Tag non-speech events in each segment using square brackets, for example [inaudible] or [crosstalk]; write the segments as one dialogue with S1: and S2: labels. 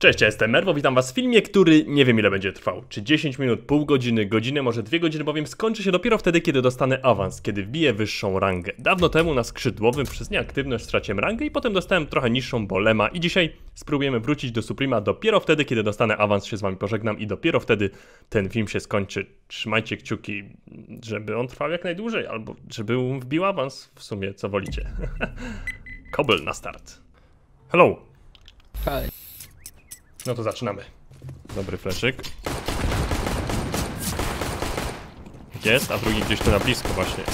S1: Cześć, ja jestem Merwo, witam was w filmie, który nie wiem ile będzie trwał. Czy 10 minut, pół godziny, godzinę, może 2 godziny, bowiem skończy się dopiero wtedy, kiedy dostanę awans, kiedy wbiję wyższą rangę. Dawno temu na skrzydłowym przez nieaktywność straciłem rangę i potem dostałem trochę niższą bolema i dzisiaj spróbujemy wrócić do Suprema dopiero wtedy, kiedy dostanę awans, się z wami pożegnam i dopiero wtedy ten film się skończy. Trzymajcie kciuki, żeby on trwał jak najdłużej, albo żeby wbił awans, w sumie co wolicie. [laughs] Kobel na start. Hello!
S2: Hi.
S1: No to zaczynamy. Dobry fleszyk. Jest, a drugi gdzieś tu na blisko właśnie.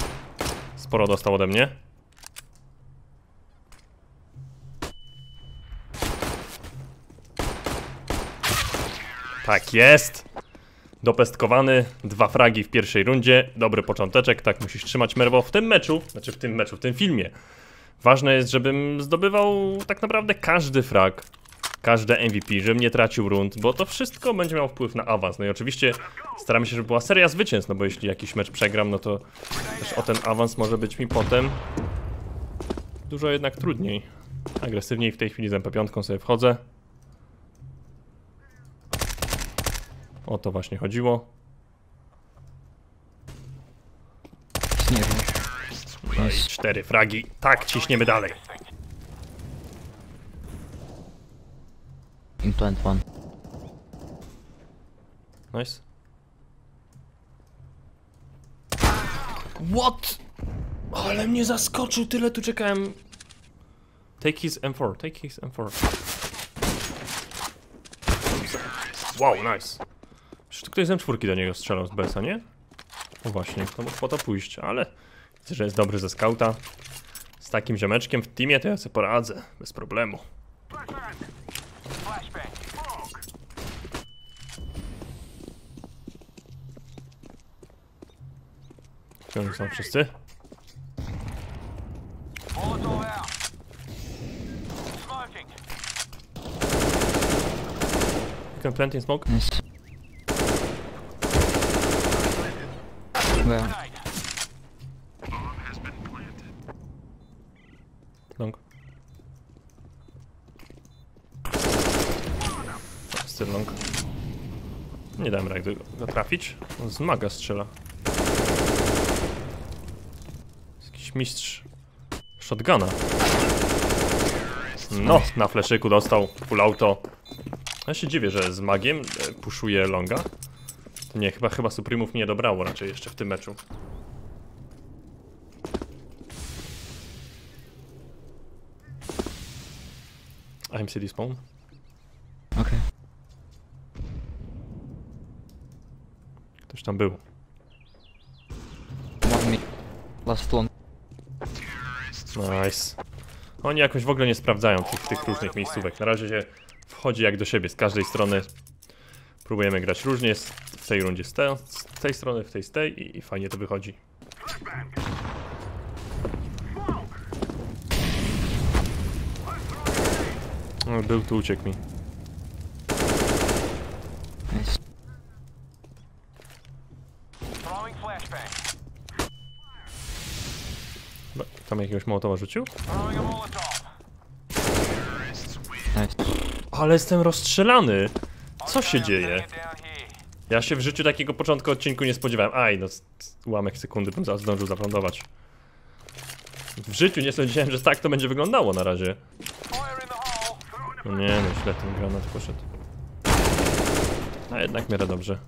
S1: Sporo dostał ode mnie. Tak jest. Dopestkowany, dwa fragi w pierwszej rundzie. Dobry począteczek, tak musisz trzymać Merwo w tym meczu, znaczy w tym meczu, w tym filmie. Ważne jest, żebym zdobywał tak naprawdę każdy frag każde MVP, żebym nie tracił rund, bo to wszystko będzie miało wpływ na awans. No i oczywiście staramy się, żeby była seria zwycięstw, no bo jeśli jakiś mecz przegram, no to też o ten awans może być mi potem dużo jednak trudniej. Agresywniej w tej chwili z MP5 sobie wchodzę. O to właśnie chodziło. No cztery fragi. Tak, ciśniemy dalej.
S2: Implant one.
S1: Nice. What? Ale mnie zaskoczył, tyle tu czekałem. Take his M4, take his M4. Wow, nice. Przecież to ktoś z M4 do niego strzelał z BS-a, nie? No właśnie, to mógł po to pójść, ale widzę, że jest dobry ze skauta. Z takim ziomeczkiem w teamie to ja sobie poradzę, bez problemu. Gdzie oni są wszyscy? You can plant in smoke.
S2: Nice. Where?
S1: Long. Still long. Nie dałem rady go, trafić. Z maga strzela. Jest jakiś mistrz shotguna. No, na fleszyku dostał full auto. Ja się dziwię, że z magiem e, puszuje longa. Nie, chyba chyba Supremów nie dobrało raczej jeszcze w tym meczu. I'm city spawn.
S2: Okay.
S1: Ktoś tam był.
S2: Last one.
S1: Nice. Oni jakoś w ogóle nie sprawdzają tych, tych różnych miejscówek. Na razie się wchodzi jak do siebie z każdej strony. Próbujemy grać różnie. W tej rundzie z, z tej strony, w tej z tej i, i fajnie to wychodzi. No, był tu, uciekł mi.
S2: Nice.
S3: Throwing flashbang.
S1: No, Tam jakiegoś mołotowa rzucił? Ale jestem rozstrzelany! Co się dzieje? Ja się w życiu takiego początku odcinku nie spodziewałem. Aj, no, ułamek sekundy bym zaraz zdążył zaplądować. W życiu nie sądziłem, że tak to będzie wyglądało na razie. No nie, no źle ten granat poszedł. A jednak w miarę dobrze.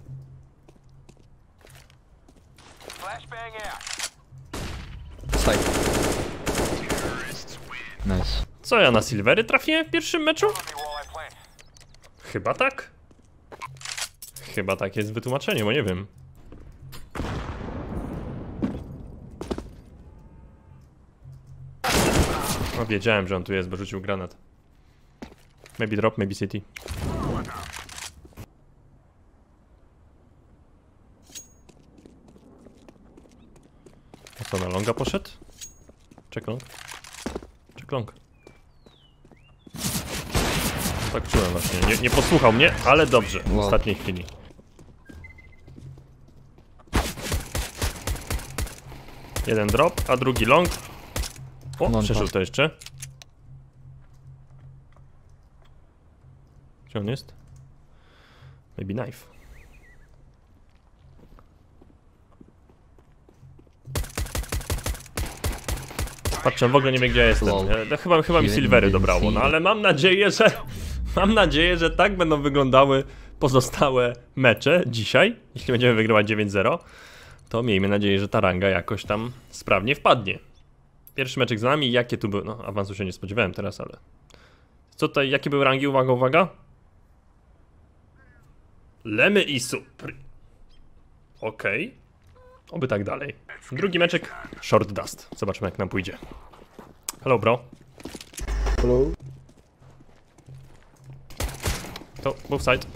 S3: Flashbang out.
S2: Side. Nice.
S1: Co ja na Silvery trafiłem w pierwszym meczu? Chyba tak. Chyba tak jest wytłumaczenie, bo nie wiem. No wiedziałem, że on tu jest, bo rzucił granat. Maybe drop, maybe city. A co, na longa poszedł? Check long. Tak czułem właśnie. Nie, nie posłuchał mnie, ale dobrze. W
S2: Wow.
S1: ostatniej chwili. Jeden drop, a drugi long. O,
S2: Long
S1: przeżył
S2: pass.
S1: to jeszcze. Gdzie on jest? Maybe knife. Patrzę, w ogóle nie wie gdzie ja jestem. E, chyba, chyba mi silvery dobrało, no ale mam nadzieję, że [laughs] mam nadzieję, że tak będą wyglądały pozostałe mecze dzisiaj. Jeśli będziemy wygrywać 9-0, to miejmy nadzieję, że ta ranga jakoś tam sprawnie wpadnie. Pierwszy meczek z nami, jakie tu były, no awansu się nie spodziewałem teraz, ale... Co tutaj, jakie były rangi? Uwaga, uwaga. Lemy i Supri. Okej. Oby tak dalej. Drugi meczek, Short Dust. Zobaczymy jak nam pójdzie. Hello bro.
S4: Hello?
S1: To, both side.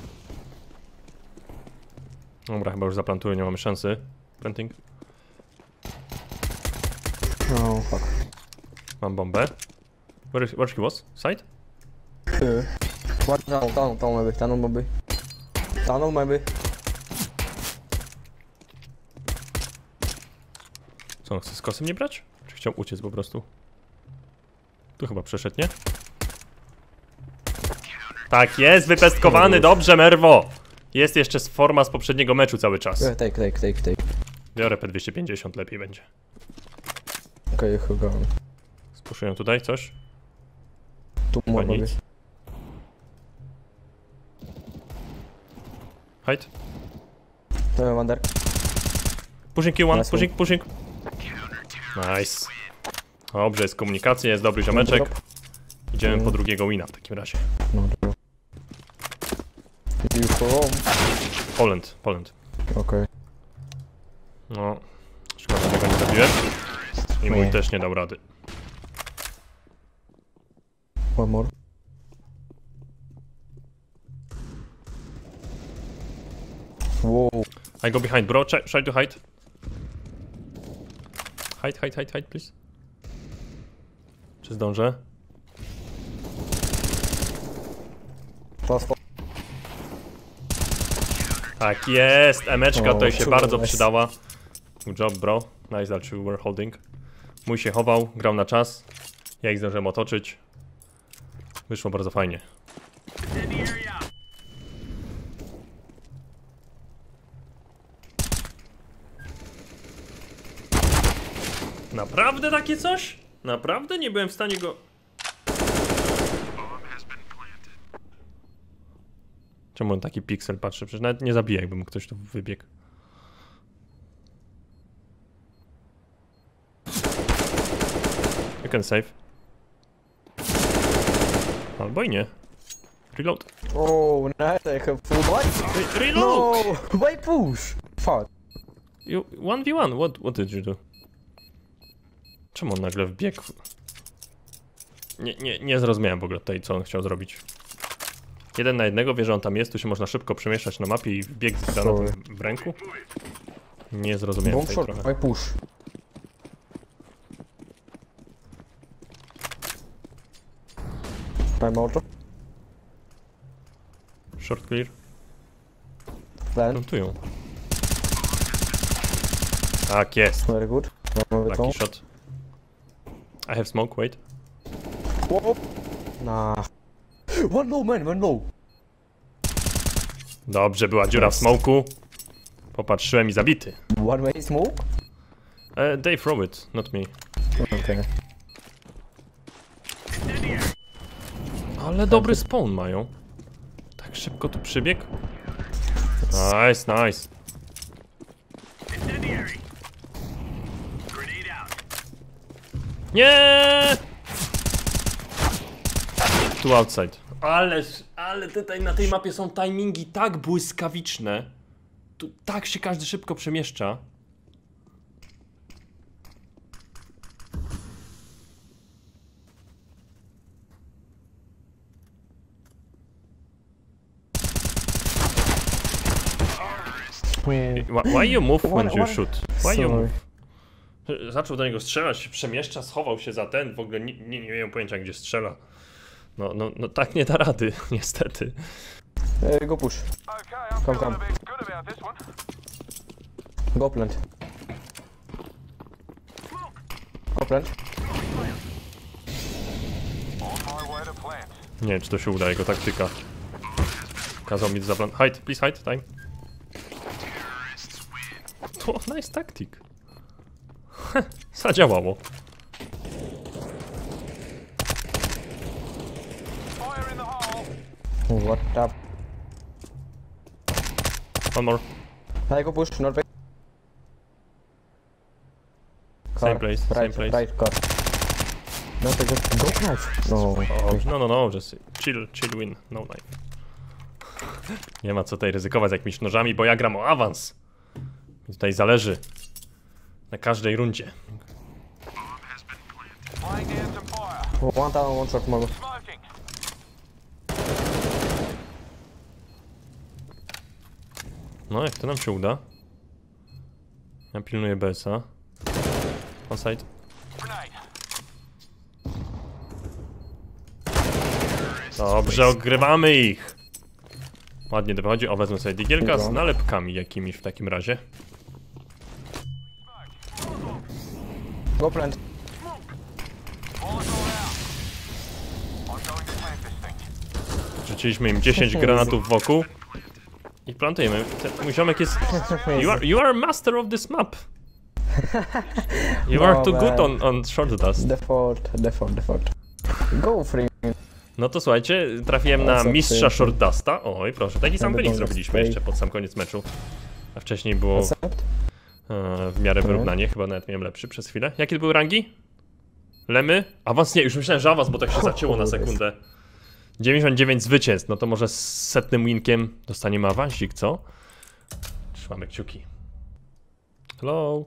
S1: Dobra, chyba już zaplantuję, nie mamy szansy. Planting.
S4: Oh, fuck.
S1: Mam bombę. Where, where he was? Side?
S4: Uh, what? Tunnel, tunnel, tunnel maybe, tunnel maybe. Tunnel maybe.
S1: On chce z kosem nie brać? Czy chciał uciec po prostu? Tu chyba przeszedł, nie? Tak jest, wypestkowany, dobrze Merwo! Jest jeszcze forma z poprzedniego meczu cały czas.
S4: Yeah, take, take, take, take.
S1: Biorę P250, lepiej będzie.
S4: Okay, who go?
S1: Spuszują tutaj coś? Chyba
S4: maybe.
S1: nic. Hide.
S4: Uh, one there.
S1: Pushing Q1,
S4: Nice
S1: pushing, pushing. Nice. Dobrze, jest komunikacja, jest dobry ziomeczek. Idziemy po drugiego wina w takim razie.
S4: No?
S1: Poland, Poland.
S4: Okay.
S1: No, szkoda, że go nie zabiłem. I mój
S4: Nie.
S1: też nie dał rady.
S4: One more. Whoa.
S1: I go behind, bro. Try, try to hide. Hide, hide, hide, hide, please. Czy zdążę? Tak jest, emeczka
S4: O,
S1: tutaj się bardzo
S4: nice.
S1: przydała. Good job, bro. Nice that you were holding. Mój się chował, grał na czas. Ja ich zdążyłem otoczyć. Wyszło bardzo fajnie. Naprawdę takie coś? Naprawdę nie byłem w stanie go... Czemu on taki piksel patrzy? Przecież nawet nie zabija, jakby mu ktoś tu wybiegł. You can save. Albo i nie. Reload.
S4: Oh, nice. I have full body.
S1: Re reload!
S4: No! Why push? Fuck.
S1: You 1v1, what, what did you do? Czemu on nagle wbiegł? Nie, nie, nie zrozumiałem w ogóle tutaj, co on chciał zrobić. Jeden na jednego, wie, że on tam jest, tu się można szybko przemieszczać na mapie i wbiegł z granatem w ręku. Nie zrozumiałem
S4: Bomb short.
S1: trochę.
S4: Why push? Time auto.
S1: Short clear.
S4: Plan.
S1: Plantują. Tak jest.
S4: Very good. One with
S1: Lucky shot. I have smoke, wait.
S4: Whoa. Nah. One low, man. One low.
S1: Dobrze, była dziura w smoku. Popatrzyłem i zabity.
S4: One way smoke.
S1: E, they throw it, not me.
S4: Okay.
S1: Ale dobry spawn mają. Tak szybko tu przybiegł. Nice, nice. Nie! Tu outside. Ale, ale tutaj na tej mapie są timingi tak błyskawiczne. Tu tak się każdy szybko przemieszcza. Why, you move when you shoot? Why you move? Zaczął do niego strzelać, się przemieszcza, schował się za ten, w ogóle nie, nie, nie miałem pojęcia gdzie strzela. No, no, no tak nie da rady, [laughs] niestety.
S4: Uh, go push.
S3: This one.
S4: Go plant. Go plant.
S1: Nie wiem czy to się uda, jego taktyka. Kazał mi zaplan... Hide, please hide, time. To nice tactic. [laughs] Zadziałało.
S3: The.
S4: What up?
S1: One more.
S4: I go push, not right.
S1: Same place, same place.
S4: Right car. No, to just go crash. No.
S1: O, no, no, no, just chill, chill win, no knife. Nie ma co tutaj ryzykować z jakimiś nożami, bo ja gram o awans. I tutaj zależy. Na każdej rundzie.
S4: One down, one shot.
S1: No, jak to nam się uda. Ja pilnuję BS-a. On side. Dobrze, ogrywamy ich. Ładnie to wychodzi. O, wezmę sobie digielka z nalepkami jakimiś w takim razie.
S4: Go plant.
S3: Molotov out. I'm going to plant this thing.
S1: Rzuciliśmy im 10 granatów wokół. I plantujemy. Ten mój ziomek jest... You are, you are master of this map. You
S4: No,
S1: are too good on, on short dust.
S4: Default, default, default. Go free.
S1: No to słuchajcie, trafiłem na mistrza short dusta. Oj, proszę, taki sam wynik zrobiliśmy jeszcze pod sam koniec meczu. A wcześniej było w miarę
S4: Mhm.
S1: wyrównanie, chyba nawet miałem lepszy przez chwilę. Jakie to były rangi? Lemy? Awans nie, już myślałem, że awans, bo tak się zacięło na sekundę. 99 zwycięstw, no to może z setnym winkiem dostaniemy awansik, co? Trzymamy kciuki. Hello.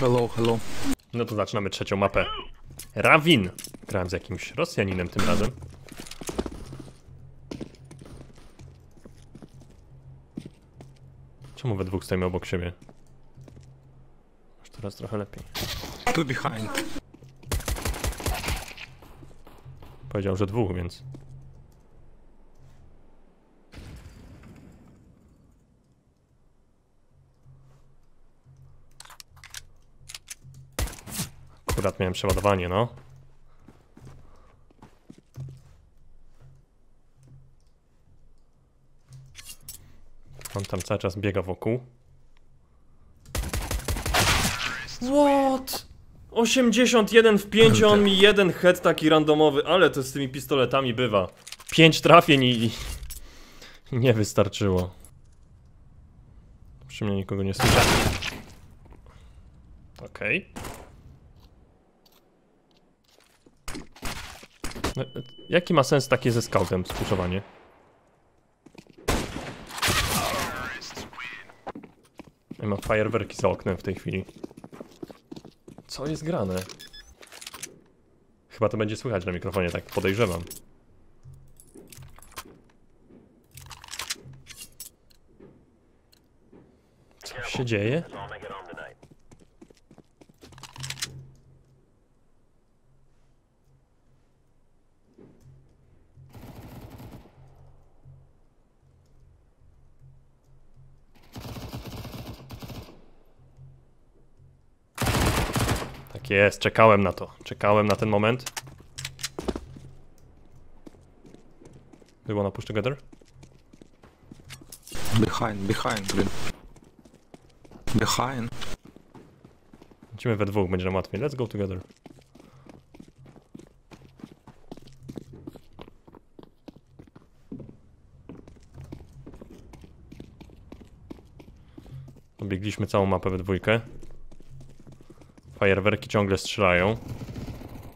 S2: Hello, hello.
S1: No to zaczynamy trzecią mapę. Rawin. Grałem z jakimś Rosjaninem tym razem. Czemu we dwóch stoimy obok siebie? Teraz trochę lepiej.
S2: Two behind.
S1: Powiedział, że dwóch, więc. Akurat miałem przeładowanie, no. On tam cały czas biega wokół. What? 81 w 5, on mi jeden head taki randomowy, ale to z tymi pistoletami bywa. 5 trafień i... i nie wystarczyło. Przy mnie nikogo nie słyszę. Okej. No, e, Jaki ma sens takie ze scoutem spuszowanie? Ja mam fajerwerki za oknem w tej chwili. Co jest grane? Chyba to będzie słychać na mikrofonie, tak podejrzewam. Co się dzieje? jest, czekałem na to. Czekałem na ten moment. Do you wanna push together?
S5: Behind, behind, green. Behind.
S1: Lecimy we dwóch, będzie nam łatwiej. Let's go together. Obiegliśmy całą mapę we dwójkę. Fajerwerki ciągle strzelają.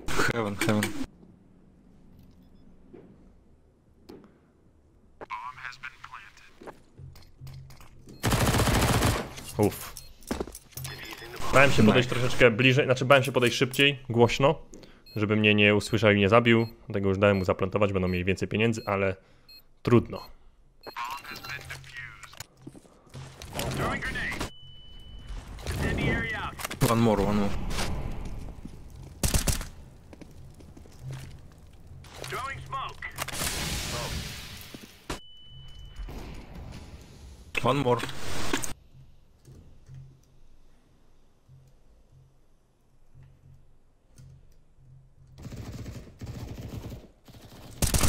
S5: Heaven, heaven.
S1: Uff. Bałem się podejść troszeczkę bliżej, znaczy bałem się podejść szybciej, głośno, żeby mnie nie usłyszał i nie zabił. Dlatego już dałem mu zaplantować, będą mieli więcej pieniędzy, ale trudno.
S5: One more, one more.
S3: Throwing smoke.
S5: One more.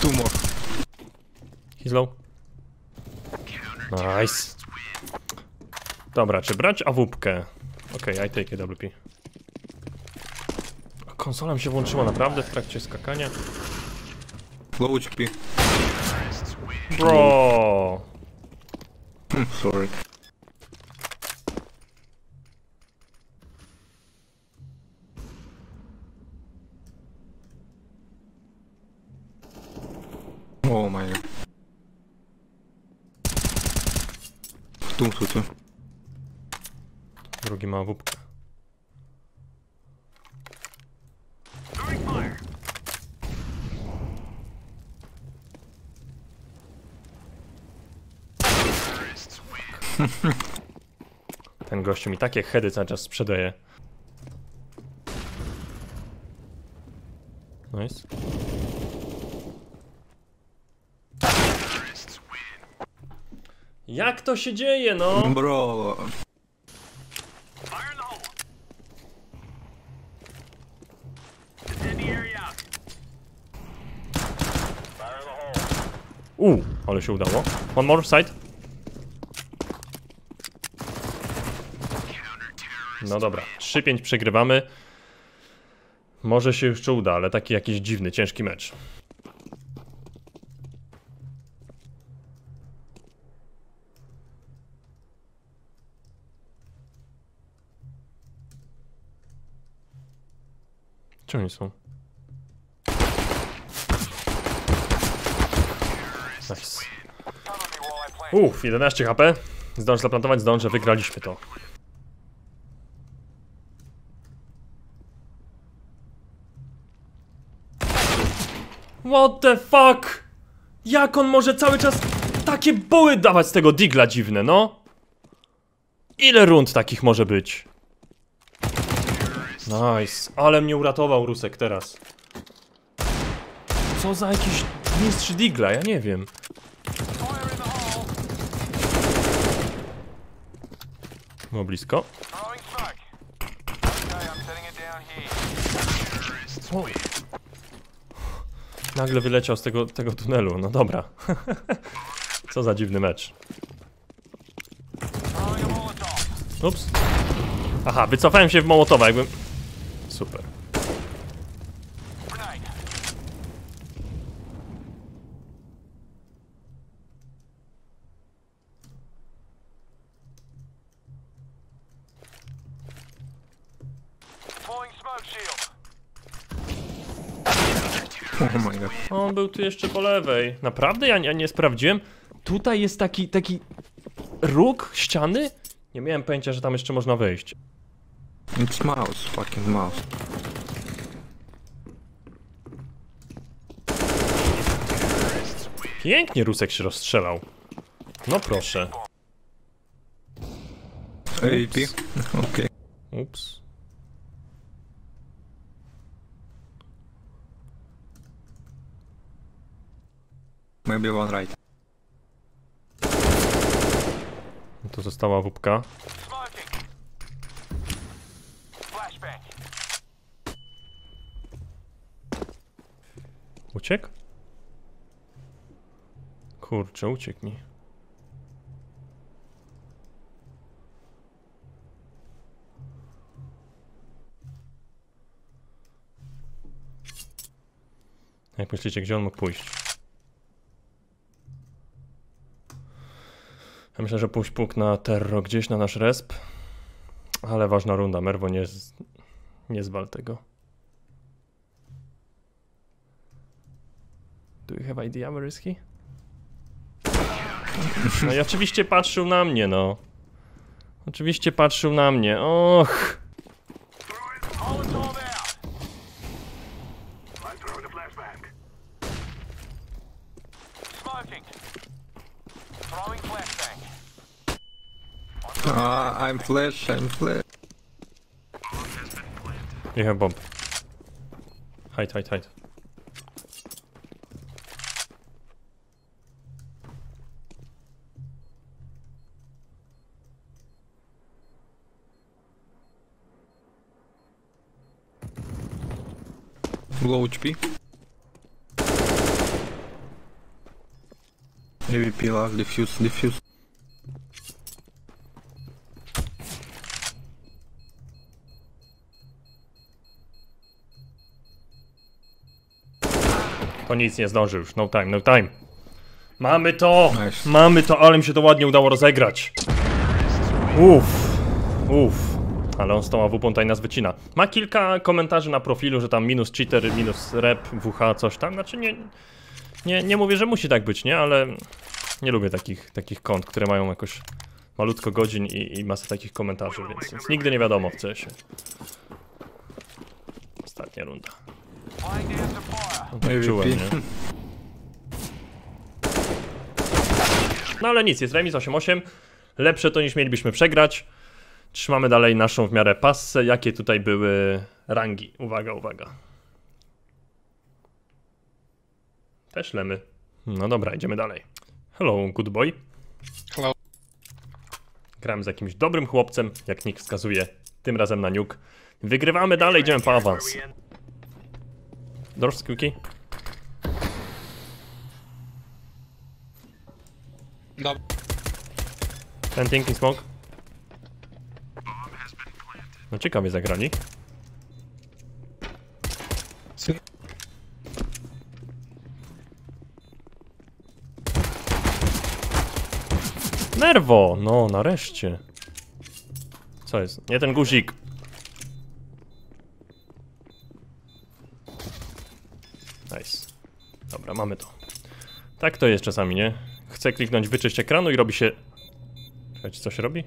S5: Two more.
S1: He's low. Nice. Dobra, czy brać awupkę? Okej, I take it, WP. Konsola mi się włączyła naprawdę w trakcie skakania.
S5: HP.
S1: Bro!
S5: Hmm, sorry. Oh my god. Tu, tu.
S1: Drugi ma
S3: fire. [laughs]
S1: Ten gościu mi takie heady cały czas sprzedaje. Nice. Jak to się dzieje, no?
S5: Bro,
S1: ale się udało. One more side. No dobra, 3-5 przegrywamy. Może się jeszcze uda, ale taki jakiś dziwny, ciężki mecz. Gdzie oni są? Uff, 11 HP. Zdążę zaplantować, zdążę, wygraliśmy to. What the fuck? Jak on może cały czas takie boły dawać z tego digla dziwne, no? Ile rund takich może być? Nice, ale mnie uratował Rusek teraz. Co za jakiś mistrz digla, ja nie wiem. Było blisko.
S3: It down here.
S1: Nagle wyleciał z tego, tego tunelu, no dobra. [laughs] Co za dziwny mecz. Ups. Aha, wycofałem się w Mołotowa, jakbym... Super. On był tu jeszcze po lewej. Naprawdę? Ja, ja nie sprawdziłem. Tutaj jest taki, taki... Róg ściany? Nie miałem pojęcia, że tam jeszcze można wejść.
S5: It's mouse, fucking mouse.
S1: Pięknie Rusek się rozstrzelał. No proszę.
S5: Okay.
S1: Ups.
S5: Maybe one right.
S1: No to została wupka. Uciekł? Kurczę, uciekł mi. Jak myślicie, gdzie on mógł pójść? Ja myślę, że pójść puk na terro gdzieś na nasz resp. Ale ważna runda, Merwo nie, z... nie zwal tego. Do you have idea he? No i oczywiście patrzył na mnie, no. Oczywiście patrzył na mnie. Och.
S5: Ah, I'm flash, I'm flash.
S1: You have bomb. Hide, hide, hide.
S5: Low HP. AVP last, diffuse, diffuse.
S1: To nic nie zdąży już. No time, no time. Mamy to!
S5: Nice.
S1: Mamy to, ale mi się to ładnie udało rozegrać. Uff. Uff. Ale on z tą AWP tutaj nas wycina. Ma kilka komentarzy na profilu, że tam minus cheater, minus rep, WH, coś tam. Znaczy nie, nie, nie mówię, że musi tak być, nie? Ale nie lubię takich, takich kont, które mają jakoś malutko godzin i, i masę takich komentarzy, więc, więc nigdy nie wiadomo w CS-ie. Ostatnia runda. Czułem, nie? No ale nic, jest remis 8-8. Lepsze to niż mielibyśmy przegrać. Trzymamy dalej naszą w miarę passę. Jakie tutaj były rangi? Uwaga, uwaga. Też lemy. No dobra, idziemy dalej. Hello, good boy.
S2: Hello.
S1: Grałem z jakimś dobrym chłopcem, jak nick wskazuje. Tym razem na nuke. Wygrywamy dalej, idziemy po awans. Doors, quickie.
S2: Dobra.
S1: Ten thinking smoke. No ciekawie zagrali. Nerwo! No, nareszcie. Co jest? Nie ten guzik. Mamy to. Tak to jest czasami, nie? Chcę kliknąć wyczyść ekranu i robi się... Czekajcie, co się robi?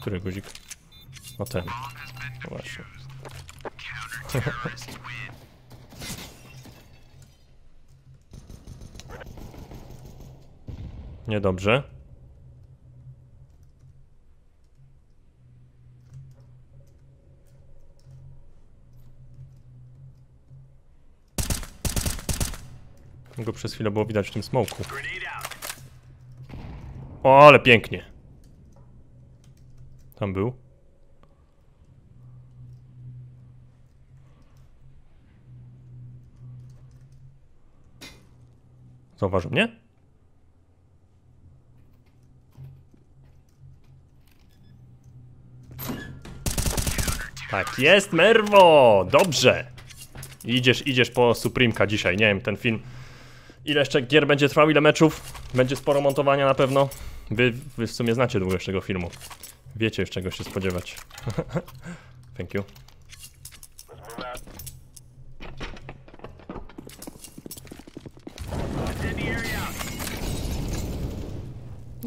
S1: Który guzik? No ten. No właśnie. [laughs] Niedobrze. Go przez chwilę było widać w tym smoku. O, ale pięknie. Tam był. Zauważył mnie? Tak jest, Merwo! Dobrze! Idziesz, idziesz po Supremka dzisiaj, nie wiem, ten film... Ile jeszcze gier będzie trwał, ile meczów? Będzie sporo montowania na pewno. Wy, wy w sumie znacie długość tego filmu. Wiecie już czego się spodziewać. [laughs] Thank you.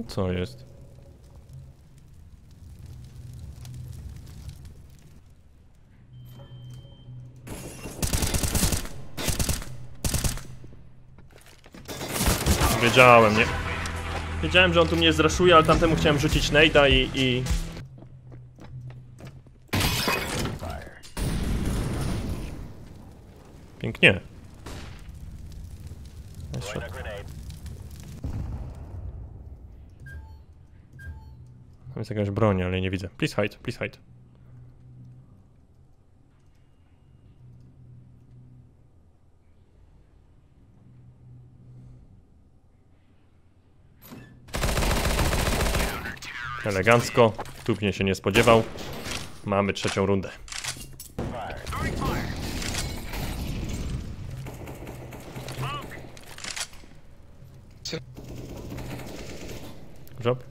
S1: Co jest? Wiedziałem, nie? Wiedziałem, że on tu mnie zraszuje, ale tamtemu chciałem rzucić nejda i, i... Pięknie. Shot. Tam jest jakaś broń, ale nie widzę. Please hide, please hide. Elegancko. Tu mnie się nie spodziewał. Mamy trzecią rundę. Job.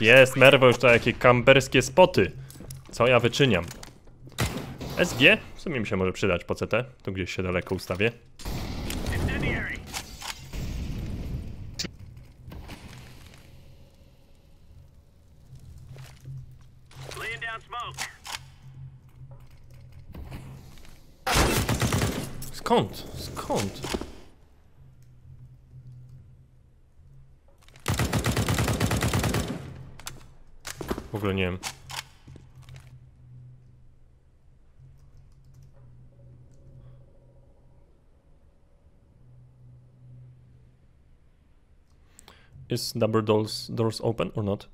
S1: Tak jest, Merwo już to jakie kamberskie spoty. Co ja wyczyniam? SG? W sumie mi się może przydać po CT. Tu gdzieś się daleko ustawię. Skąd? Skąd? Ogóle nie wiem. Is double doors doors open or not?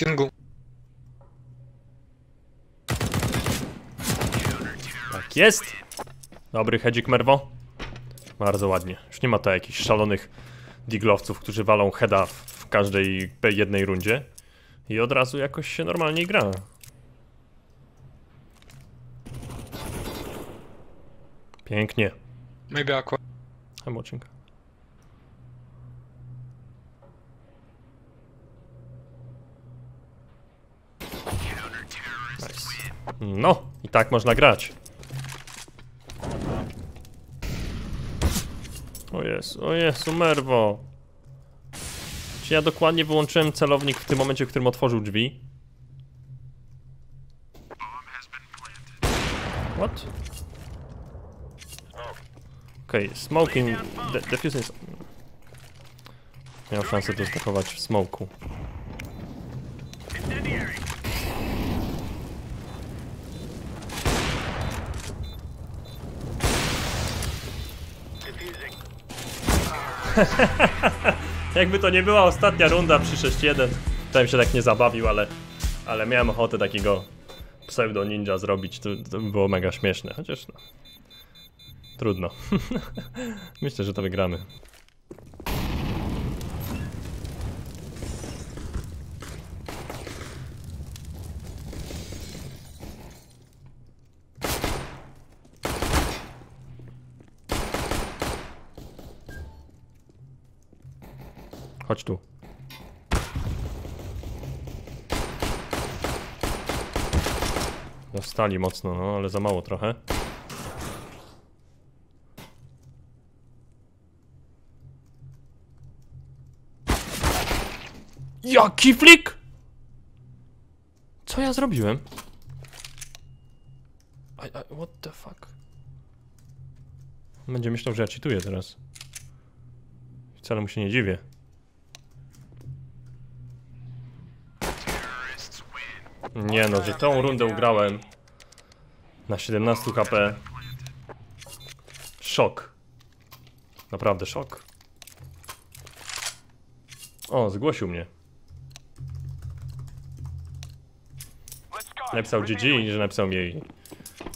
S2: Single.
S1: Tak jest! Dobry hedzik Merwo. Bardzo ładnie. Już nie ma to jakichś szalonych diglowców, którzy walą heada w, każdej jednej rundzie. I od razu jakoś się normalnie gra. Pięknie.
S2: Maybe aqua.
S1: I'm watching. Nice. No, i tak można grać. O Jezu, o Jezu, Merwo. Czy ja dokładnie wyłączyłem celownik w tym momencie, w którym otworzył drzwi? What? Okej, okay, smoking, de defusing... Miał szansę to zdechować w smoku. [laughs] Jakby to nie była ostatnia runda przy 6-1, to bym się tak nie zabawił, ale, ale miałem ochotę takiego pseudo ninja zrobić, to, to by było mega śmieszne, chociaż no. Trudno. [laughs] Myślę, że to wygramy. Chodź tu. Dostali mocno, no, ale za mało trochę. Jaki flik? Co ja zrobiłem? I, I, what the fuck? Będzie myślał, że ja cheatuję teraz. Wcale mu się nie dziwię. Nie no, że tą rundę ugrałem na 17 HP. Szok. Naprawdę szok. O, zgłosił mnie. Napisał GG że napisał mi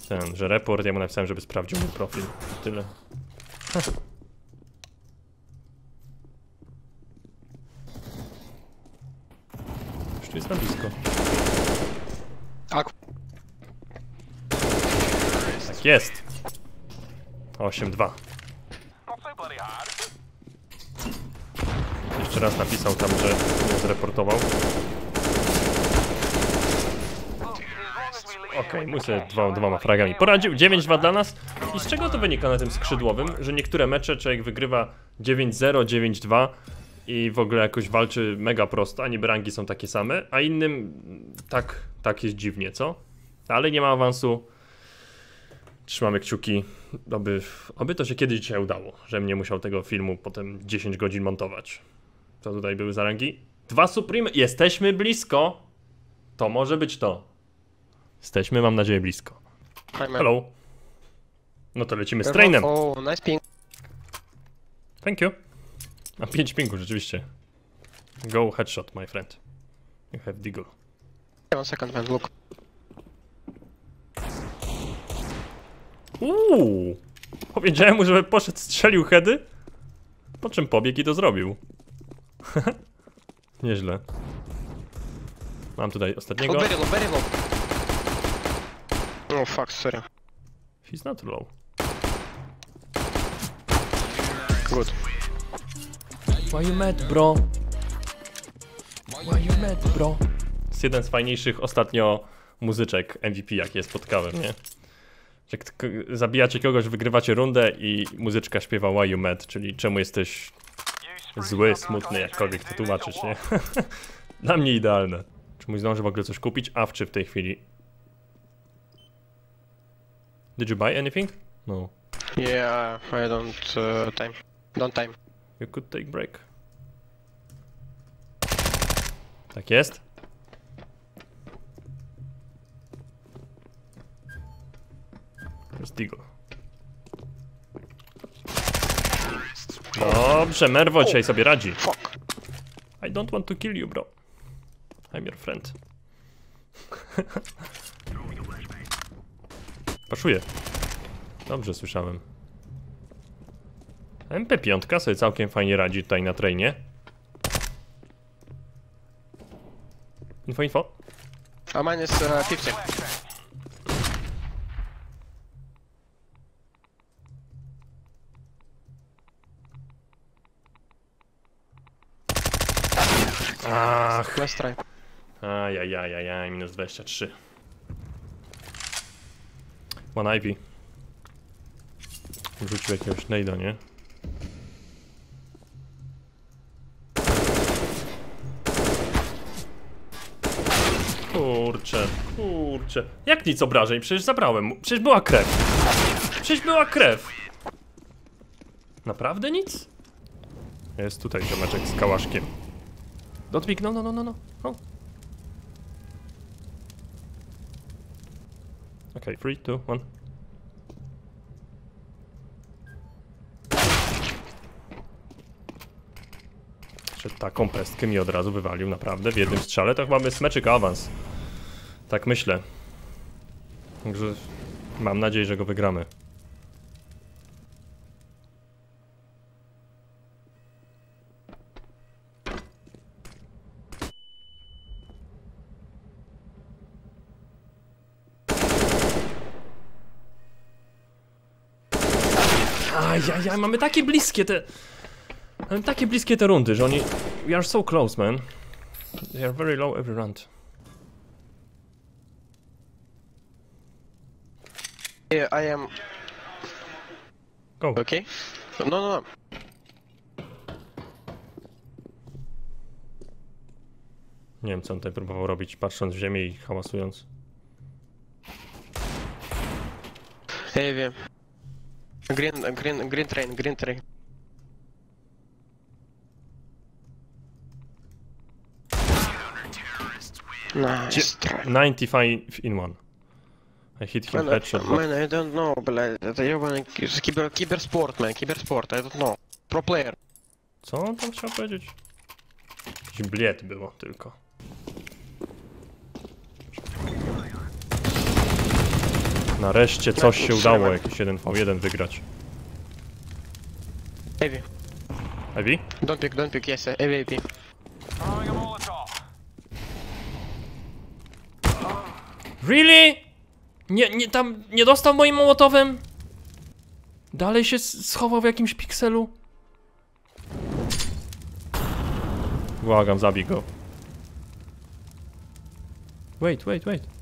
S1: ten, że report, ja mu napisałem, żeby sprawdził mój profil. Tyle. [laughs] Już tu jest na blisko.
S2: Aqua.
S1: Tak jest. 8-2.
S3: Not so bloody hard.
S1: Jeszcze raz napisał tam, że zreportował. Okej, mój sobie dwa, dwoma fragami poradził. 9-2 dla nas. I z czego to wynika na tym skrzydłowym, że niektóre mecze człowiek wygrywa 9-0, 9-2 i w ogóle jakoś walczy mega prosto, a niby rangi są takie same, a innym tak, tak jest dziwnie, co? Ale nie ma awansu. Trzymamy kciuki, aby, aby to się kiedyś dzisiaj udało, żebym nie musiał tego filmu potem 10 godzin montować. Co tutaj były za rangi? Dwa Supreme, jesteśmy blisko. To może być to. Jesteśmy, mam nadzieję, blisko. Hello. No to lecimy z trainem.
S6: Oh, nice ping.
S1: Thank you. A 5 pingu, rzeczywiście. Go headshot, my friend. You have deagle.
S6: One second, man. Look.
S1: Uuu. Powiedziałem mu, żeby poszedł, strzelił heady. Po czym pobiegł i to zrobił. [laughs] Nieźle. Mam tutaj ostatniego.
S6: Oh, very low, very low. Oh, fuck, sorry.
S1: He's not low.
S6: Good.
S1: Why you mad, bro? Why you mad, bro? Jest jeden z fajniejszych ostatnio muzyczek MVP, jakie spotkałem, nie? Że k- k- zabijacie kogoś, wygrywacie rundę i muzyczka śpiewa Why you mad, czyli czemu jesteś zły, smutny, jakkolwiek to tłumaczyć, nie? [laughs] Dla mnie idealne. Czy mój zdąży w ogóle coś kupić? Awczy w tej chwili. Did you buy anything? No.
S6: Yeah, I don't uh, time. Don't time.
S1: You could take break. Tak jest. Jest. Dobrze, Merwo dzisiaj sobie radzi. I don't want to kill you, bro. I'm your friend. [laughs] Paszuję. Dobrze słyszałem. MP5 sobie całkiem fajnie radzi tutaj na trainie. Info, info.
S6: Uh, minus uh,
S1: Ach,
S6: try.
S1: ajajajajaj, minus 23. One Ivy. Rzucił jakiegoś nejda, nie? Kurczę, kurczę. Jak nic obrażeń? Przecież zabrałem mu. Przecież była krew. Przecież była krew. Naprawdę nic? Jest tutaj ziomeczek z kałaszkiem. Don't peek, no, no, no, no, no. no. Okay, three, two, one. Że taką pestkę mi od razu wywalił, naprawdę, w jednym strzale. To chyba jest awans. Tak myślę. Także mam nadzieję, że go wygramy. Mamy takie bliskie te... Mamy takie bliskie te rundy, że oni... We are so close, man. They are very low every round.
S6: Yeah, I am.
S1: Go.
S6: Okay. No, no, no.
S1: Nie wiem, co on tutaj próbował robić, patrząc w ziemię i hałasując.
S6: Heavy. Green, green, green train, green train. Nice try.
S1: 95 in one. I hit him
S6: Man,
S1: headshot.
S6: man, I don't know, блядь, это ебаный ки- кибер, киберспорт, man, киберспорт, I don't know. Pro player.
S1: Co on tam chciał powiedzieć? Jakiś bliet było tylko. Nareszcie coś się udało, jakiś 1v1 wygrać.
S6: Heavy.
S1: Ivy?
S6: Don't pick, don't pick, yes, heavy AP.
S1: Really? Nie, nie, tam, nie dostał moim mołotowem? Dalej się schował w jakimś pikselu? Błagam, zabij go. Wait, wait, wait.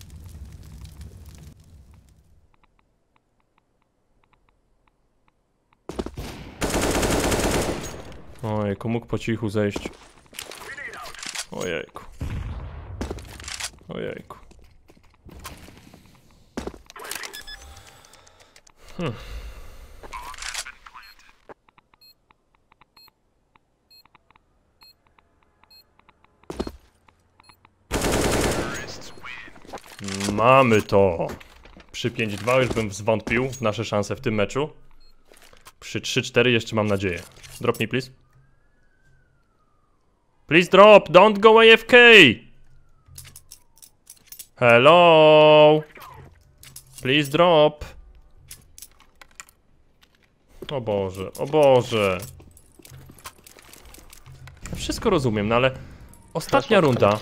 S1: Ojejku, mógł po cichu zejść. Ojejku. Ojejku. Mamy to. Przy 5-2 już bym zwątpił nasze szanse w tym meczu. Przy 3-4 jeszcze mam nadzieję. Drop me, please. Please drop, don't go AFK! Hello! Please drop! O Boże, o Boże. Wszystko rozumiem, no ale ostatnia runda.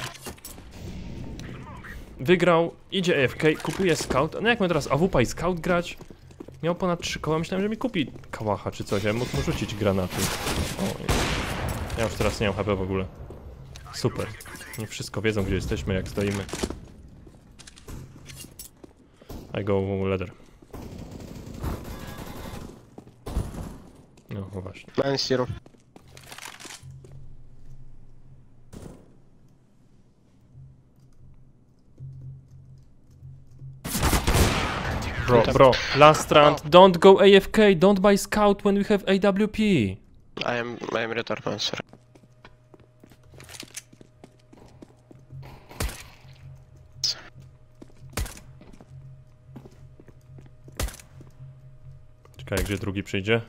S1: Wygrał, idzie AFK, kupuje scout. No jak my teraz AWP i scout grać? Miał ponad 3 koła, myślałem, że mi kupi kałacha czy coś, ja mógł mu rzucić granaty. O, ja już teraz nie mam HP w ogóle. Super. Nie wszystko wiedzą, gdzie jesteśmy, jak stoimy. I go leather. No, no właśnie.
S6: Zero.
S1: Bro, bro, last round, don't go AFK, don't buy scout when we have AWP.
S6: I am, I am man, sorry.
S1: Czekaj, gdzie drugi przyjdzie?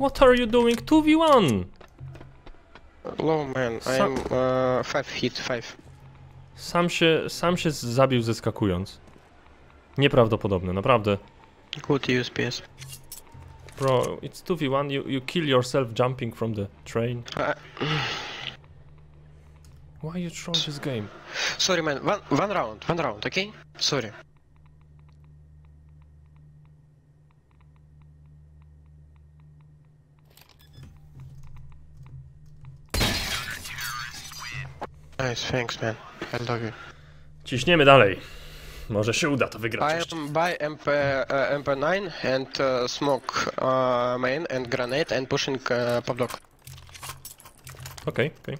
S1: What are you doing? 2v1!
S6: Low man, I
S1: Some-
S6: am uh, five hit, five.
S1: Sam się, sam się zabił zeskakując. Nieprawdopodobne, naprawdę.
S6: Good USPS.
S1: Bro, it's 2v1, you, you kill yourself jumping from the train.
S6: Uh,
S1: Why you throw this game?
S6: sorry man, one, one round, one round, okay? Sorry. Nice, thanks man. I love you.
S1: Ciśniemy dalej. Może się uda to wygrać
S6: I
S1: jeszcze.
S6: am buy MP, uh, MP9 and uh, smoke uh, main and grenade and pushing uh, pop dog.
S1: Okej, okej.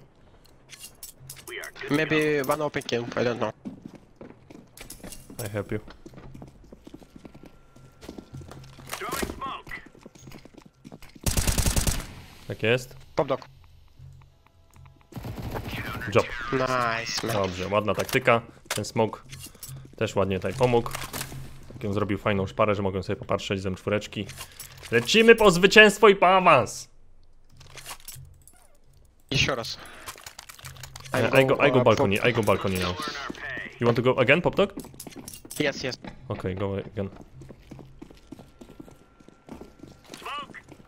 S6: Maybe one open kill, I don't know.
S1: I help you. Tak jest.
S6: Dog.
S1: Job.
S6: Nice.
S1: Dobrze, ładna taktyka. Ten smok też ładnie tutaj pomógł. Takim zrobił fajną szparę, że mogłem sobie popatrzeć z M4. Lecimy po zwycięstwo i po awans!
S6: Jeszcze raz.
S1: I go, I go,
S6: I
S1: go I go balcony now. You want to go again, Pop Dog?
S6: Yes, yes.
S1: Okay, go again.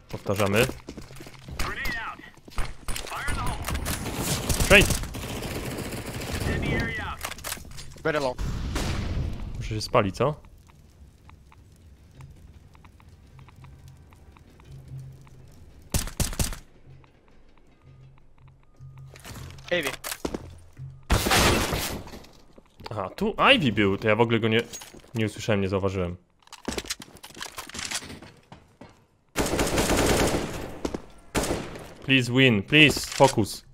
S1: Powtarzamy.
S6: Very low.
S1: Muszę się spali, co?
S6: Heavy.
S1: Aha, tu Ivy był, to ja w ogóle go nie, nie usłyszałem, nie zauważyłem. Please win, please, focus.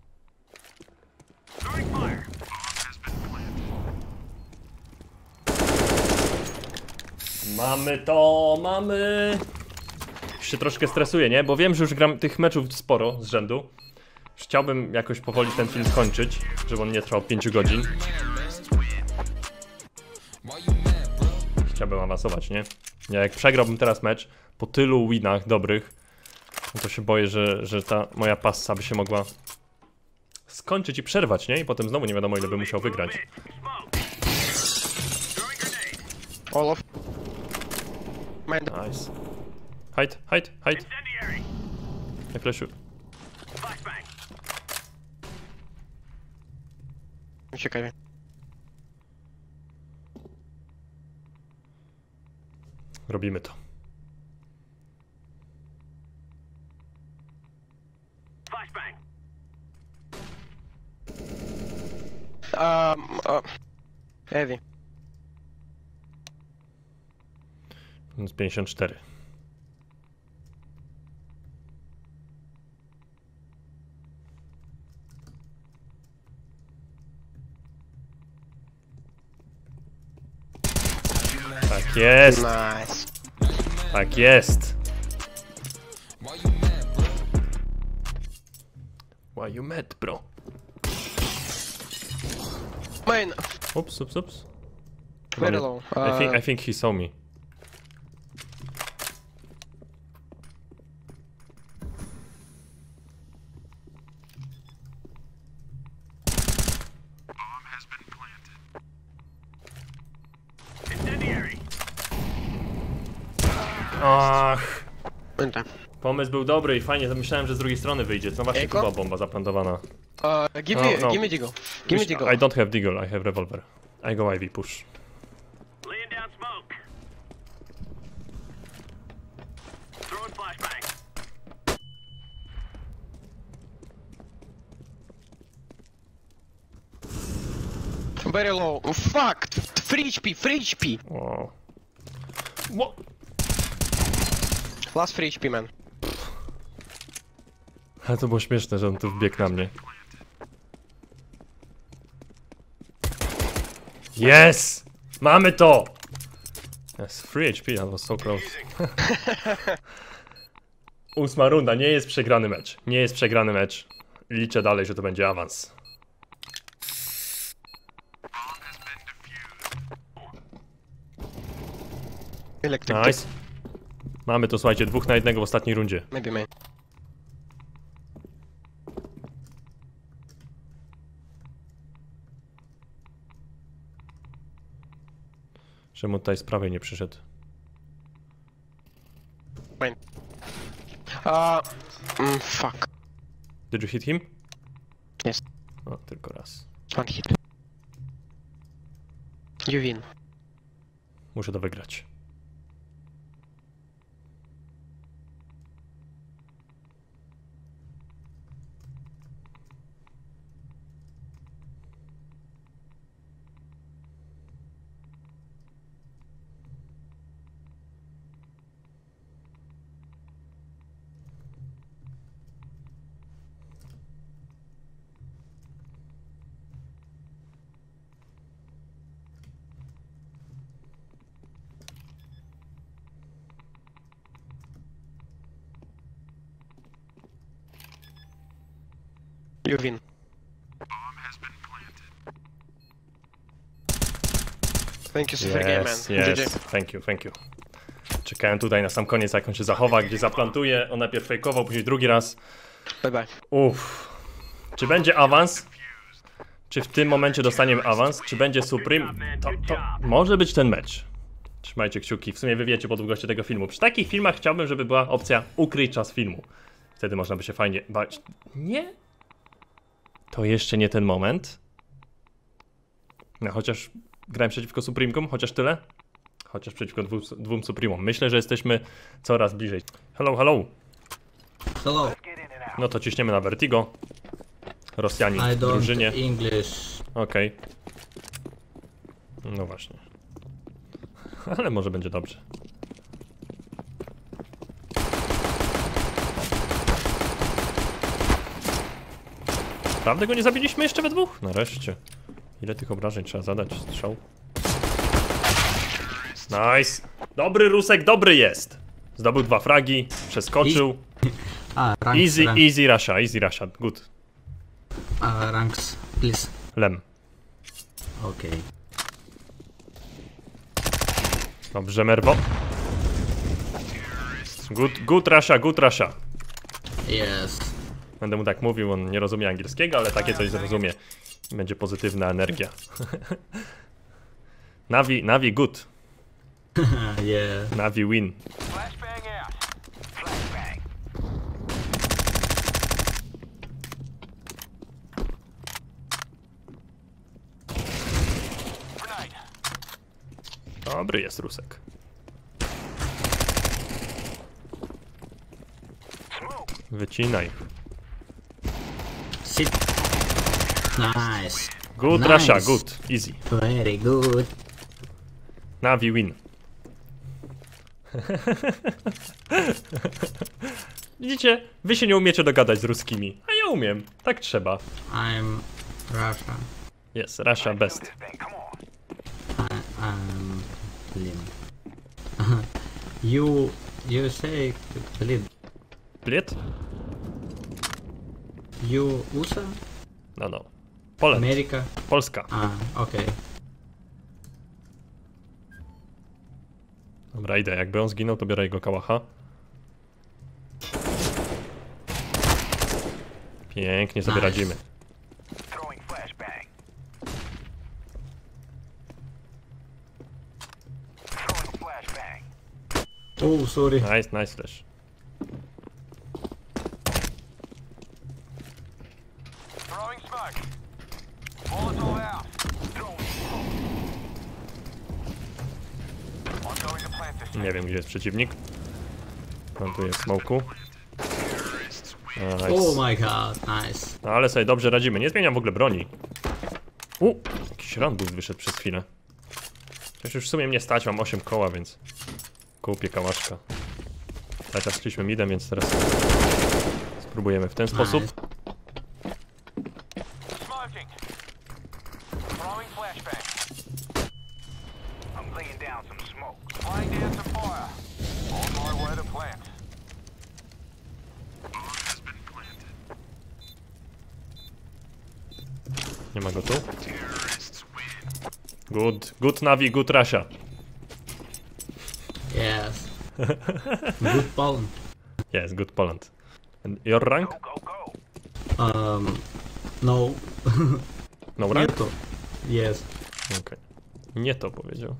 S1: Mamy to, mamy. Już się troszkę stresuję, nie? Bo wiem, że już gram tych meczów sporo z rzędu. Chciałbym jakoś powoli ten film skończyć, żeby on nie trwał 5 godzin. Chciałbym awansować, nie? Ja jak przegrałbym teraz mecz po tylu winach dobrych, no to się boję, że, że ta moja passa by się mogła skończyć i przerwać, nie? I potem znowu nie wiadomo ile bym musiał wygrać.
S6: All Main.
S1: Nice. Hide, hide, hide. I flashu.
S6: Ciekawie.
S1: Robimy to.
S6: Um, uh, heavy.
S1: Minus 54. Tak jest,
S6: Nice.
S1: tak jest. Why you mad, bro?
S6: Main.
S1: Oops, oops, oops.
S6: Very low.
S1: I think, I think he saw me. Ach,
S6: Pamiętam.
S1: Pomysł był dobry i fajnie, myślałem, że z drugiej strony wyjdzie. No właśnie, tu była bomba zaplantowana.
S6: Uh, give
S1: No,
S6: me,
S1: no.
S6: give me Deagle. Give me Deagle.
S1: I don't have deagle, I have revolver. I go Ivy, push.
S3: Laying down smoke. Throwing flashbang.
S6: Very low. Oh, fuck! Free HP, free HP!
S1: Wow. What?
S6: Last free HP, man.
S1: Ale to było śmieszne, że on tu wbiegł na mnie. Yes! Mamy to! Yes, free HP, that was so close. [laughs] Ósma runda, nie jest przegrany mecz. Nie jest przegrany mecz. liczę dalej, że to będzie awans. Nice. Mamy to, słuchajcie, dwóch na jednego w ostatniej rundzie.
S6: Maybe main.
S1: Czemu tutaj z prawej nie przyszedł?
S6: Main. Uh, mm, fuck.
S1: Did you hit him?
S6: Yes.
S1: O, tylko raz.
S6: One hit. You win.
S1: Muszę to wygrać.
S6: You win. Thank you, Super Game Man.
S1: Yes, yes. Thank you, thank you. Czekałem tutaj na sam koniec, jak on się zachowa, gdzie zaplantuje. On najpierw fejkował, później drugi raz.
S6: Bye bye.
S1: Uff. Czy będzie awans? Czy w tym momencie dostaniemy awans? Czy będzie Supreme? To, to może być ten mecz. Trzymajcie kciuki. W sumie wy wiecie po długości tego filmu. Przy takich filmach chciałbym, żeby była opcja ukryj czas filmu. Wtedy można by się fajnie bać. Nie? To jeszcze nie ten moment. No chociaż grałem przeciwko Supremkom, chociaż tyle. Chociaż przeciwko dwóm, dwóm Supremom. Myślę, że jesteśmy coraz bliżej. Hello, hello.
S7: Hello,
S1: No to ciśniemy na Vertigo. Rosjanin
S7: I
S1: w drużynie.
S7: English.
S1: Okej. No właśnie. [laughs] Ale może będzie dobrze. Prawdę go nie zabiliśmy jeszcze we dwóch? Nareszcie. Ile tych obrażeń trzeba zadać? Strzał. Nice. Dobry Rusek, dobry jest. Zdobył dwa fragi, przeskoczył.
S7: Ah, ranks,
S1: Easy,
S7: rank,
S1: easy Russia, easy Russia. Good.
S7: uh, ranks, please.
S1: Lem.
S7: Okay.
S1: Dobrze, Merwo. Good, good Russia, good Russia.
S7: Yes.
S1: Będę mu tak mówił, on nie rozumie angielskiego, ale takie coś zrozumie. Będzie pozytywna energia. [laughs] Navi, Navi good. [laughs]
S7: yeah.
S1: Navi win. Dobry jest Rusek. Wycinaj.
S7: Sit. Nice.
S1: Good
S7: Nice.
S1: Russia, good. Easy.
S7: Very good.
S1: Navi win. [laughs] Widzicie? Wy się nie umiecie dogadać z ruskimi, a ja umiem. Tak trzeba.
S7: I'm Russia.
S1: Yes, Russia best.
S7: I, I'm Lim. [laughs] you you say Lim.
S1: Pliet?
S7: You USA?
S1: No, no. Poland.
S7: America?
S1: Polska.
S7: Ah, okay.
S1: Dobra, idę. Jakby on zginął, to biorę jego kałacha. Pięknie sobie
S7: Nice.
S1: radzimy.
S7: Oh, sorry.
S1: Nice, nice flash. Gdzie jest przeciwnik. Jest smoku. Nice.
S7: Oh my god, nice.
S1: No ale sobie dobrze radzimy. Nie zmieniam w ogóle broni. U, jakiś randbus wyszedł przez chwilę. Chociaż już w sumie mnie stać, mam 8 koła, więc kupię kałaszka. Teraz szliśmy midem, więc teraz spróbujemy w ten sposób.
S7: Nice.
S3: Smoking.
S1: Good, Navi, good Russia.
S7: Yes. [laughs] Good Poland.
S1: Yes, good Poland. And your rank?
S7: Um, no.
S1: No [laughs] rank?
S7: Nieto. Yes.
S1: Okej. Nie to powiedział.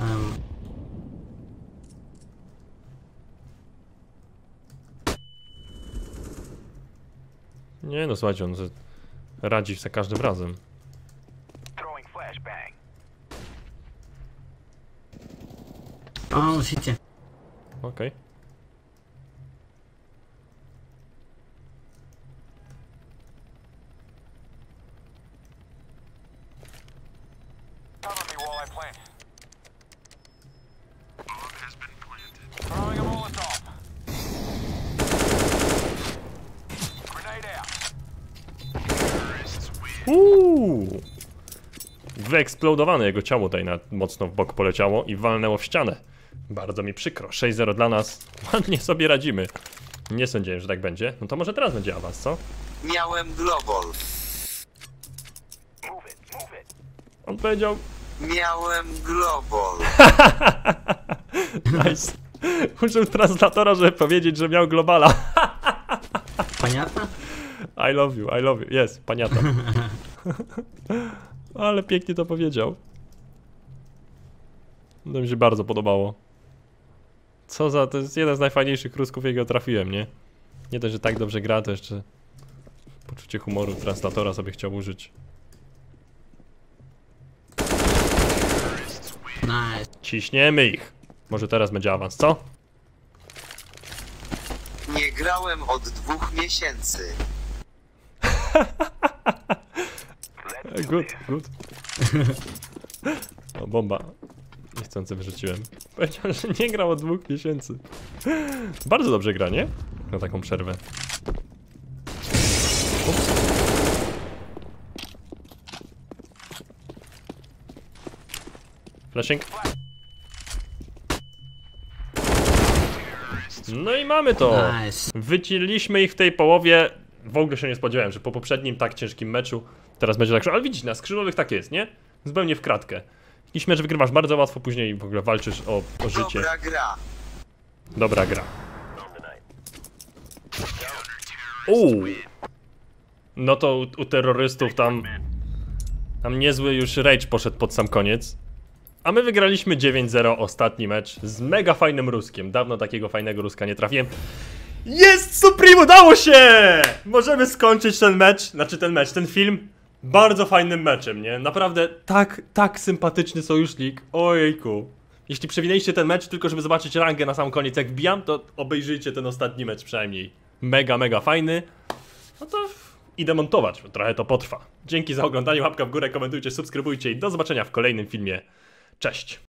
S7: Um,
S1: Nie no, słuchajcie, on radzi za każdym razem.
S3: Throwing flashbang.
S7: oh, shit.
S1: Okej.
S3: Cover me while I plant. Throwing a Out.
S1: Uuu! Wyeksplodowany jego ciało tutaj na, mocno w bok poleciało i walnęło w ścianę. Bardzo mi przykro. 6-0 dla nas. [laughs] Ładnie sobie radzimy. Nie sądziłem, że tak będzie. No to może teraz będzie awans, co?
S8: Miałem global.
S1: On powiedział...
S8: Miałem global. [laughs]
S1: nice. Użył translatora, żeby powiedzieć, że miał globala. [laughs]
S7: Paniata?
S1: I love you, I love you. Jest, paniata. Ale pięknie to powiedział. To mi się bardzo podobało. Co za, to jest jeden z najfajniejszych rusków, jakiego trafiłem, nie? Nie dość, że tak dobrze gra, to jeszcze poczucie humoru translatora sobie chciał użyć.
S7: Nice.
S1: Ciśniemy ich. Może teraz będzie awans, co?
S8: Nie grałem od dwóch miesięcy. [laughs]
S1: Good, good. O, bomba. Niechcący wyrzuciłem. Powiedział, że nie grał od dwóch miesięcy. Bardzo dobrze gra, nie? Na taką przerwę. Ups. Flashing. No i mamy to. Wycięliśmy ich w tej połowie. W ogóle się nie spodziewałem, że po poprzednim tak ciężkim meczu teraz będzie tak. Ale widzisz, na skrzydłowych tak jest, nie? Zupełnie w kratkę. Jakiś mecz wygrywasz bardzo łatwo, później w ogóle walczysz o, o życie.
S8: Dobra gra.
S1: Dobra gra. Uuu. No to u, u terrorystów tam... Tam niezły już rage poszedł pod sam koniec. A my wygraliśmy 9-0 ostatni mecz z mega fajnym Ruskiem. Dawno takiego fajnego Ruska nie trafiłem. Jest Supreme, udało się! Możemy skończyć ten mecz, znaczy ten mecz, ten film bardzo fajnym meczem, nie? Naprawdę tak, tak sympatyczny sojusznik. Ojejku. Jeśli przewinęliście ten mecz tylko żeby zobaczyć rangę na sam koniec jak wbijam, to obejrzyjcie ten ostatni mecz przynajmniej. Mega, mega fajny. No to idę montować, bo trochę to potrwa. Dzięki za oglądanie, łapka w górę, komentujcie, subskrybujcie i do zobaczenia w kolejnym filmie. Cześć!